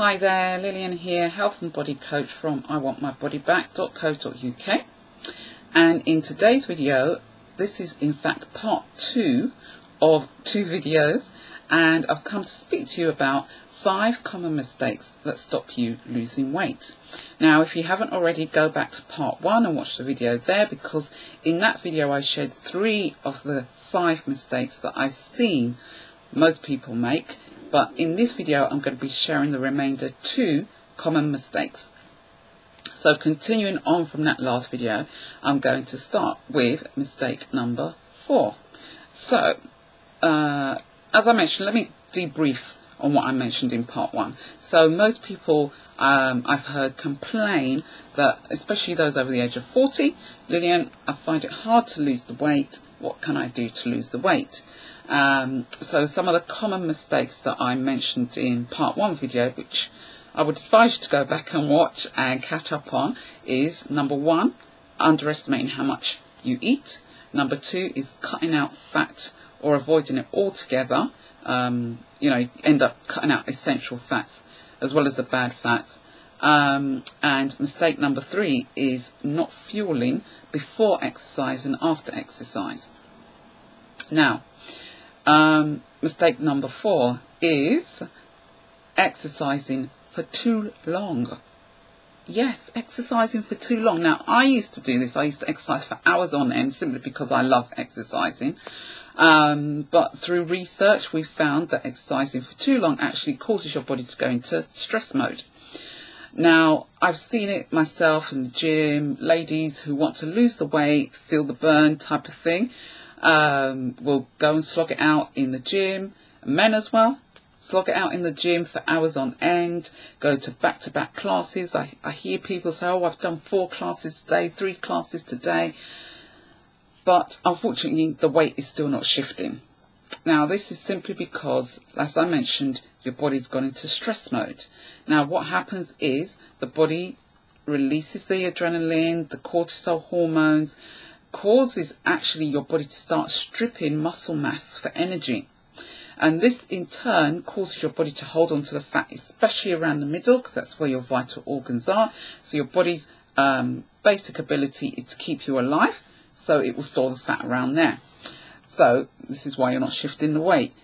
Hi there, Lillian here, health and body coach from iwantmybodyback.co.uk. And in today's video, this is in fact part two of two videos, and I've come to speak to you about five common mistakes that stop you losing weight. Now, if you haven't already, go back to part one and watch the video there because in that video I shared three of the five mistakes that I've seen most people make but in this video I'm going to be sharing the remainder two common mistakes. So continuing on from that last video, I'm going to start with mistake number four. So, uh, as I mentioned, let me debrief on what I mentioned in part one. So most people um, I've heard complain that, especially those over the age of 40, Lillian, I find it hard to lose the weight. What can I do to lose the weight? Um, so some of the common mistakes that I mentioned in part one video, which I would advise you to go back and watch and catch up on, is number one, underestimating how much you eat. Number two is cutting out fat or avoiding it altogether. Um, you know, end up cutting out essential fats as well as the bad fats. Um, and mistake number three is not fueling before exercise and after exercise. Now, um, mistake number four is exercising for too long. Yes, exercising for too long. Now, I used to do this. I used to exercise for hours on end simply because I love exercising. Um, but through research, we found that exercising for too long actually causes your body to go into stress mode. Now, I've seen it myself in the gym, ladies who want to lose the weight, feel the burn type of thing um, will go and slog it out in the gym. Men as well, slog it out in the gym for hours on end, go to back to back classes. I, I hear people say, Oh, I've done four classes today, three classes today. But unfortunately, the weight is still not shifting. Now, this is simply because, as I mentioned, your body's gone into stress mode. Now, what happens is the body releases the adrenaline, the cortisol hormones, causes actually your body to start stripping muscle mass for energy. And this in turn causes your body to hold on to the fat, especially around the middle, because that's where your vital organs are. So your body's um, basic ability is to keep you alive, so it will store the fat around there. So this is why you're not shifting the weight.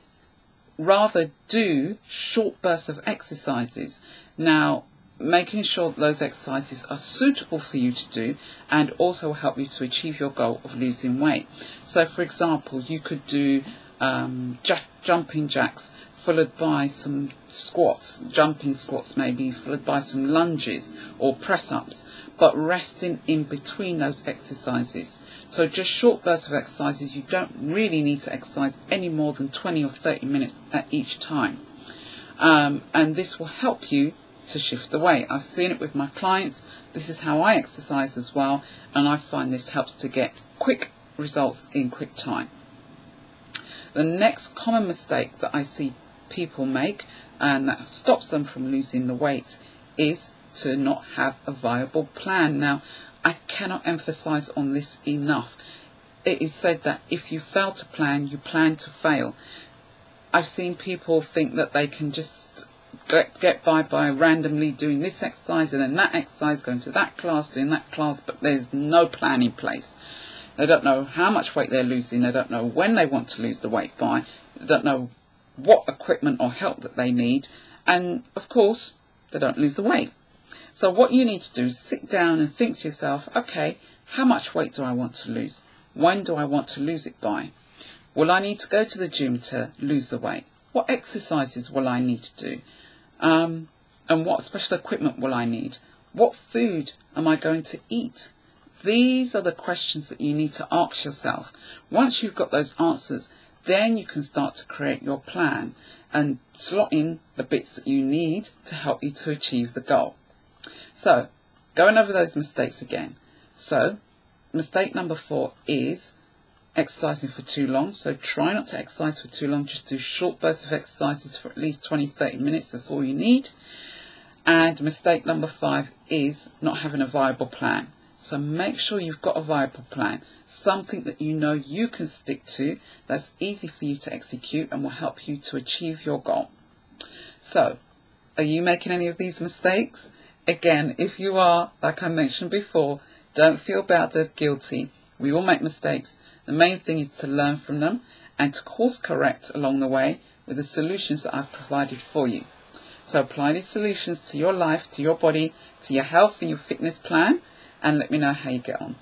Rather do short bursts of exercises. Now, making sure those exercises are suitable for you to do and also help you to achieve your goal of losing weight. So, for example, you could do um, jack, jumping jacks followed by some squats, jumping squats maybe, followed by some lunges or press ups, but resting in between those exercises. So, just short bursts of exercises. You don't really need to exercise any more than 20 or 30 minutes at each time. Um, and this will help you to shift the weight. I've seen it with my clients. This is how I exercise as well, and I find this helps to get quick results in quick time. The next common mistake that I see people make and that stops them from losing the weight is to not have a viable plan. Now, I cannot emphasize on this enough. It is said that if you fail to plan, you plan to fail. I've seen people think that they can just get, get by by randomly doing this exercise and then that exercise, going to that class, doing that class, but there's no plan in place. They don't know how much weight they're losing. They don't know when they want to lose the weight by. They don't know what equipment or help that they need. And of course, they don't lose the weight. So what you need to do is sit down and think to yourself, okay, how much weight do I want to lose? When do I want to lose it by? Will I need to go to the gym to lose the weight? What exercises will I need to do? Um, and what special equipment will I need? What food am I going to eat? These are the questions that you need to ask yourself. Once you've got those answers, then you can start to create your plan and slot in the bits that you need to help you to achieve the goal. So, going over those mistakes again. So, mistake number four is exercising for too long. So try not to exercise for too long. Just do short bursts of exercises for at least 20, 30 minutes. That's all you need. And mistake number five is not having a viable plan. So make sure you've got a viable plan, something that you know you can stick to, that's easy for you to execute and will help you to achieve your goal. So, Are you making any of these mistakes? Again, if you are, like I mentioned before, don't feel bad or guilty. We all make mistakes. The main thing is to learn from them and to course correct along the way with the solutions that I've provided for you. So apply these solutions to your life, to your body, to your health and your fitness plan, and let me know how you get on.